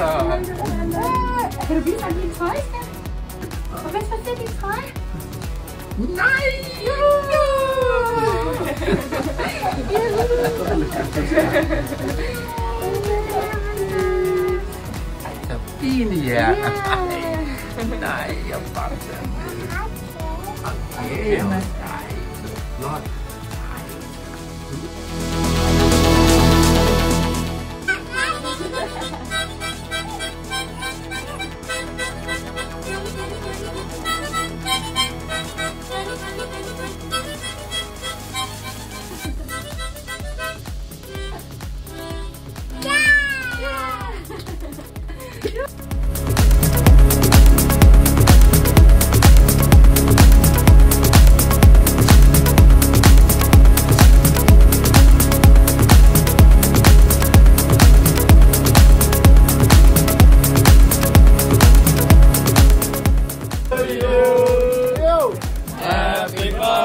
Tak. Kan du vise mig din trøje, skat? Og hvad så din trøje? Nej! Så fin I er. Nej, jeg er bare sådan. Okay, nej. Flot. sleep on.